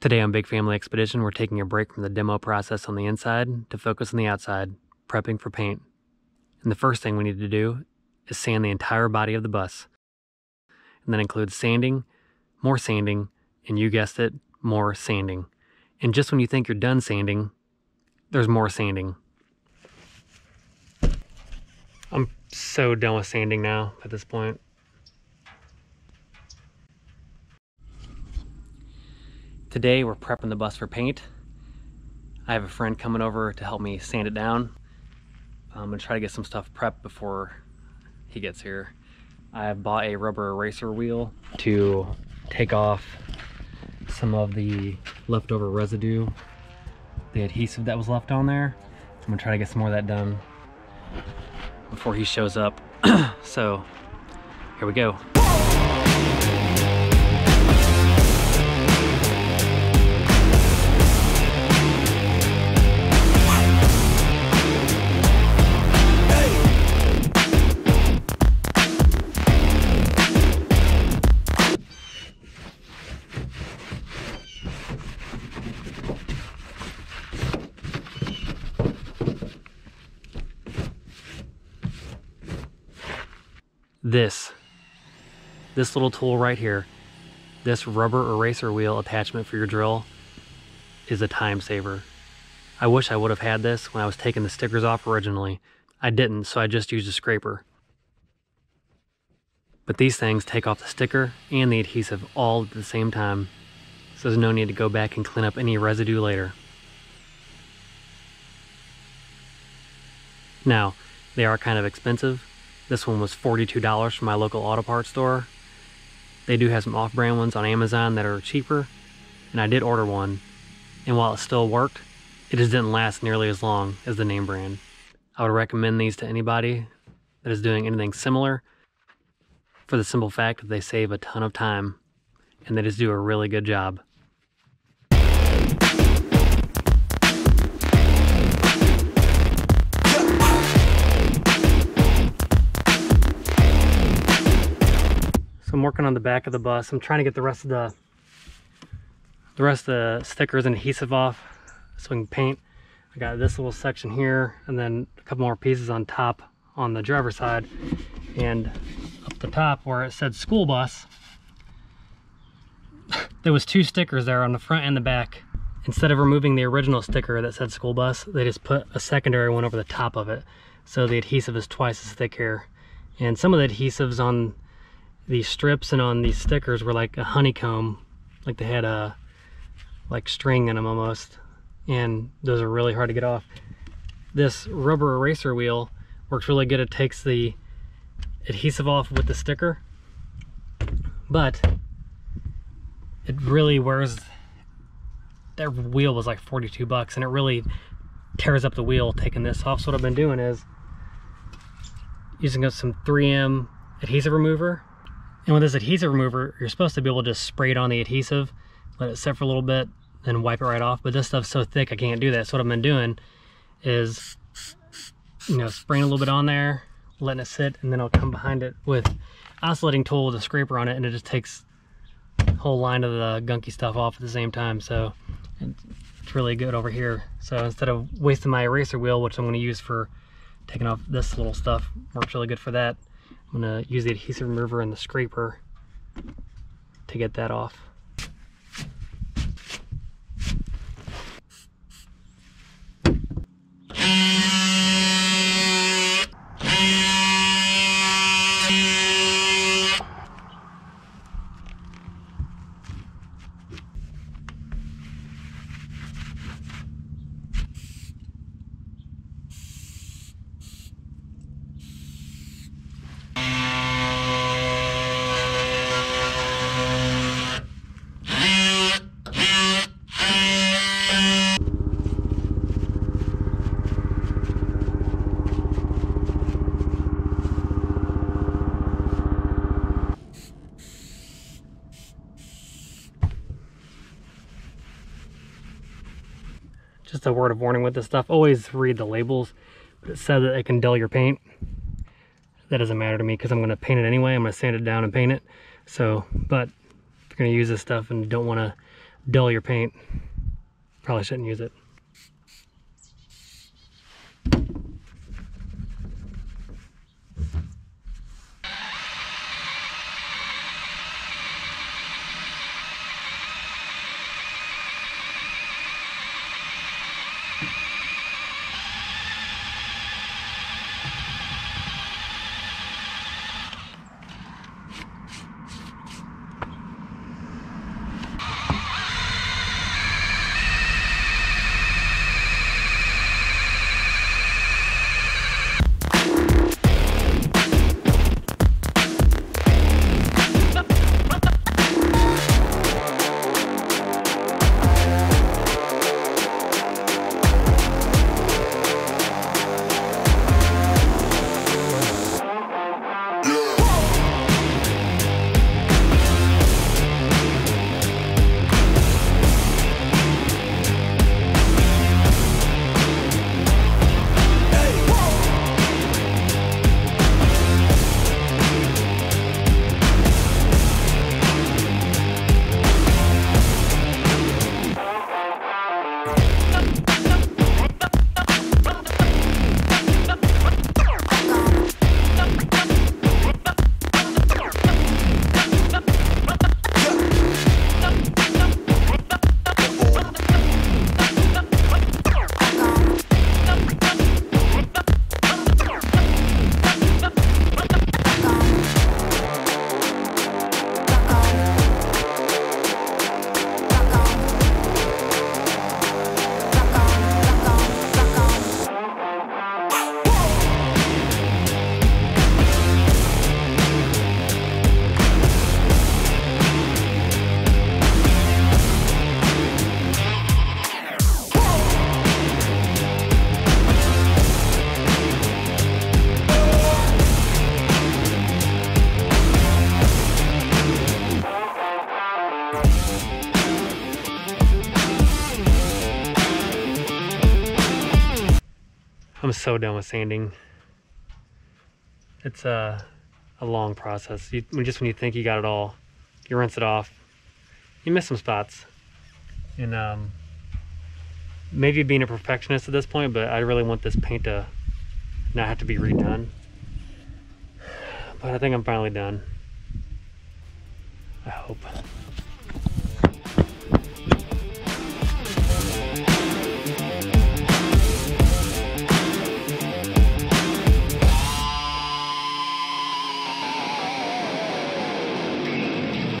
Today on Big Family Expedition, we're taking a break from the demo process on the inside to focus on the outside, prepping for paint. And the first thing we need to do is sand the entire body of the bus. And that includes sanding, more sanding, and you guessed it, more sanding. And just when you think you're done sanding, there's more sanding. I'm so done with sanding now at this point. Today we're prepping the bus for paint. I have a friend coming over to help me sand it down. I'm gonna try to get some stuff prepped before he gets here. I bought a rubber eraser wheel to take off some of the leftover residue, the adhesive that was left on there. I'm gonna try to get some more of that done before he shows up. so here we go. This, this little tool right here, this rubber eraser wheel attachment for your drill is a time saver. I wish I would have had this when I was taking the stickers off originally. I didn't, so I just used a scraper. But these things take off the sticker and the adhesive all at the same time, so there's no need to go back and clean up any residue later. Now, they are kind of expensive, this one was $42 from my local auto parts store. They do have some off-brand ones on Amazon that are cheaper, and I did order one. And while it still worked, it just didn't last nearly as long as the name brand. I would recommend these to anybody that is doing anything similar for the simple fact that they save a ton of time and they just do a really good job. So I'm working on the back of the bus. I'm trying to get the rest of the the rest of the stickers and adhesive off so we can paint. I got this little section here and then a couple more pieces on top on the driver's side. And up the top where it said school bus, there was two stickers there on the front and the back. Instead of removing the original sticker that said school bus, they just put a secondary one over the top of it. So the adhesive is twice as thick here. And some of the adhesives on these strips and on these stickers were like a honeycomb like they had a like string in them almost and those are really hard to get off. This rubber eraser wheel works really good it takes the adhesive off with the sticker but it really wears that wheel was like 42 bucks and it really tears up the wheel taking this off. So what I've been doing is using some 3M adhesive remover and with this adhesive remover, you're supposed to be able to just spray it on the adhesive, let it sit for a little bit, then wipe it right off. But this stuff's so thick, I can't do that. So what I've been doing is, you know, spraying a little bit on there, letting it sit, and then I'll come behind it with oscillating tool with a scraper on it, and it just takes whole line of the gunky stuff off at the same time. So it's really good over here. So instead of wasting my eraser wheel, which I'm going to use for taking off this little stuff, works really good for that. I'm gonna use the adhesive remover and the scraper to get that off. Just a word of warning with this stuff. Always read the labels. But it says that it can dull your paint. That doesn't matter to me because I'm going to paint it anyway. I'm going to sand it down and paint it. So, but if you're going to use this stuff and don't want to dull your paint. Probably shouldn't use it. I'm so done with sanding. It's a, a long process. You, just when you think you got it all, you rinse it off. You miss some spots. And um, maybe being a perfectionist at this point, but I really want this paint to not have to be redone. But I think I'm finally done. I hope.